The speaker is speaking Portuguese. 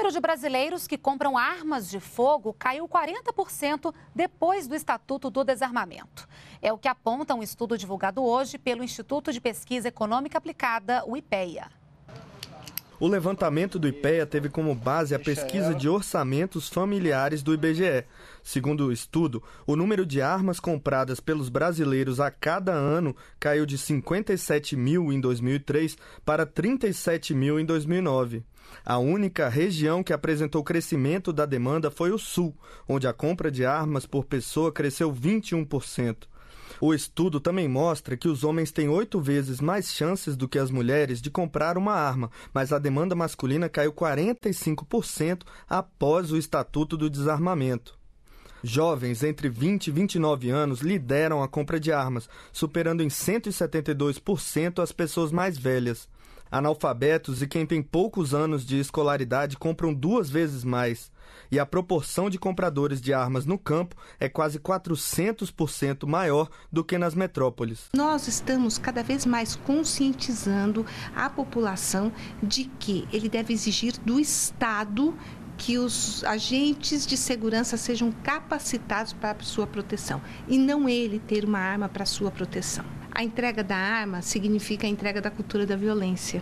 número de brasileiros que compram armas de fogo caiu 40% depois do Estatuto do Desarmamento. É o que aponta um estudo divulgado hoje pelo Instituto de Pesquisa Econômica Aplicada, o IPEA. O levantamento do IPEA teve como base a pesquisa de orçamentos familiares do IBGE. Segundo o estudo, o número de armas compradas pelos brasileiros a cada ano caiu de 57 mil em 2003 para 37 mil em 2009. A única região que apresentou crescimento da demanda foi o Sul, onde a compra de armas por pessoa cresceu 21%. O estudo também mostra que os homens têm oito vezes mais chances do que as mulheres de comprar uma arma, mas a demanda masculina caiu 45% após o Estatuto do Desarmamento. Jovens entre 20 e 29 anos lideram a compra de armas, superando em 172% as pessoas mais velhas. Analfabetos e quem tem poucos anos de escolaridade compram duas vezes mais. E a proporção de compradores de armas no campo é quase 400% maior do que nas metrópoles. Nós estamos cada vez mais conscientizando a população de que ele deve exigir do Estado que os agentes de segurança sejam capacitados para sua proteção e não ele ter uma arma para sua proteção. A entrega da arma significa a entrega da cultura da violência.